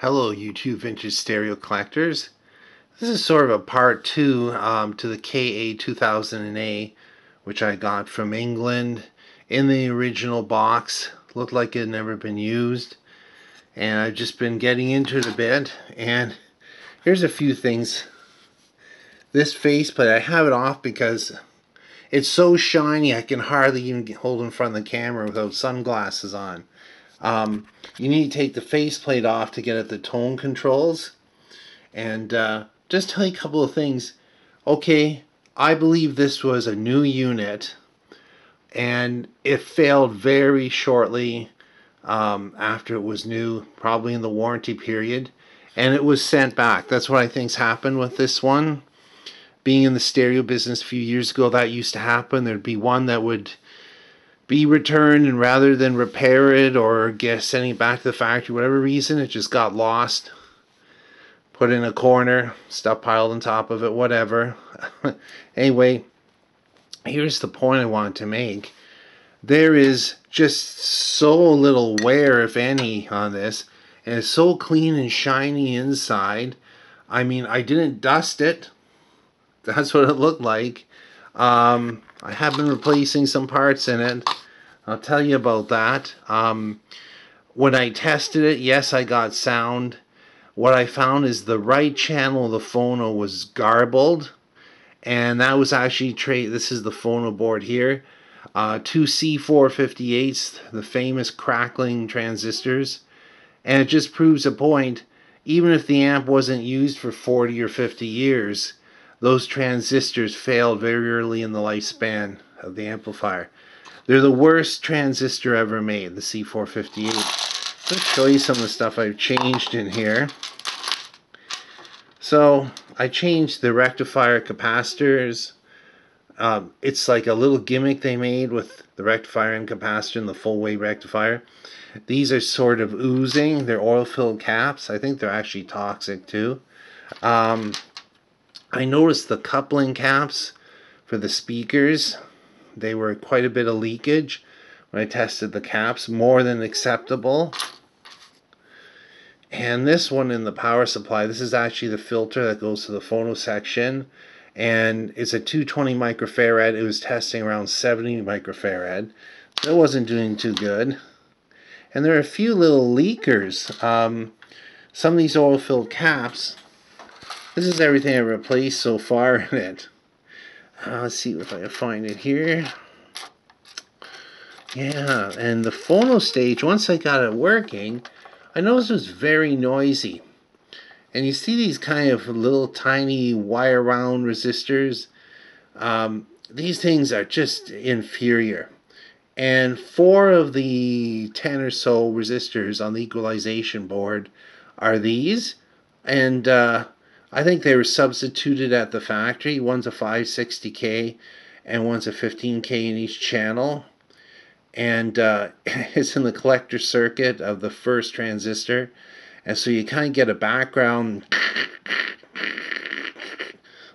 Hello, YouTube vintage stereo collectors. This is sort of a part two um, to the KA 2000A, which I got from England in the original box. Looked like it had never been used. And I've just been getting into it a bit. And here's a few things. This faceplate, I have it off because it's so shiny I can hardly even hold in front of the camera without sunglasses on. Um, you need to take the faceplate off to get at the tone controls. And uh, just tell you a couple of things. Okay, I believe this was a new unit and it failed very shortly um, after it was new, probably in the warranty period, and it was sent back. That's what I think's happened with this one. Being in the stereo business a few years ago, that used to happen. There'd be one that would be returned and rather than repair it or get sending it back to the factory whatever reason it just got lost put in a corner stuff piled on top of it whatever. Anyway here's the point i want to make. There is just so little wear if any on this and it's so clean and shiny inside. I mean i didn't dust it. That's what it looked like um, I have been replacing some parts in it. I'll tell you about that. Um, when I tested it, yes, I got sound. What I found is the right channel of the phono was garbled. And that was actually, tra- this is the phono board here. Uh, two C458s, the famous crackling transistors. And it just proves a point. Even if the amp wasn't used for 40 or 50 years, those transistors failed very early in the lifespan of the amplifier. They're the worst transistor ever made, the C458. Let's show you some of the stuff I've changed in here. So I changed the rectifier capacitors. Um, it's like a little gimmick they made with the rectifier and capacitor and the full wave rectifier. These are sort of oozing. They're oil-filled caps. I think they're actually toxic too. Um, I noticed the coupling caps for the speakers. They were quite a bit of leakage when I tested the caps, more than acceptable. And this one in the power supply, this is actually the filter that goes to the phono section. And it's a 220 microfarad. It was testing around 70 microfarad. That wasn't doing too good. And there are a few little leakers. Um, some of these oil-filled caps this is everything I replaced so far in it. Uh, let's see if I can find it here. Yeah, and the phono stage, once I got it working, I noticed it was very noisy. And you see these kind of little tiny wire wound resistors. Um, these things are just inferior. And four of the 10 or so resistors on the equalization board are these. And uh, I think they were substituted at the factory. One's a 560K and one's a 15K in each channel. And uh, it's in the collector circuit of the first transistor. And so you kind of get a background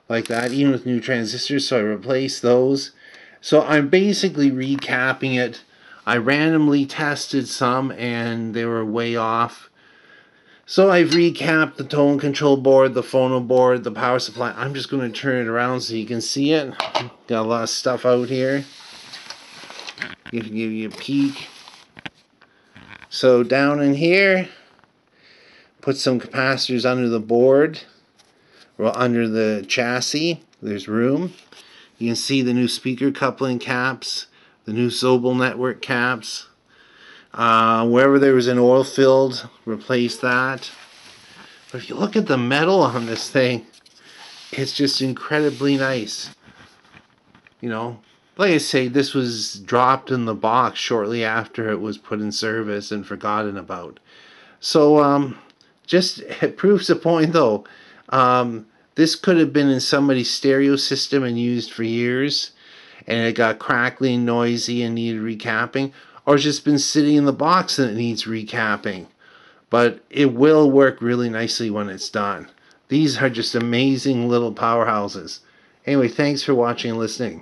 like that, even with new transistors. So I replaced those. So I'm basically recapping it. I randomly tested some and they were way off. So I've recapped the tone control board, the phono board, the power supply. I'm just going to turn it around so you can see it. Got a lot of stuff out here. Give, give you a peek. So down in here, put some capacitors under the board, or under the chassis. There's room. You can see the new speaker coupling caps, the new Zobel network caps, uh, wherever there was an oil filled, replace that. But if you look at the metal on this thing, it's just incredibly nice. You know, like I say, this was dropped in the box shortly after it was put in service and forgotten about. So, um, just it proves the point though. Um, this could have been in somebody's stereo system and used for years, and it got crackly and noisy and needed recapping or just been sitting in the box and it needs recapping. But it will work really nicely when it's done. These are just amazing little powerhouses. Anyway, thanks for watching and listening.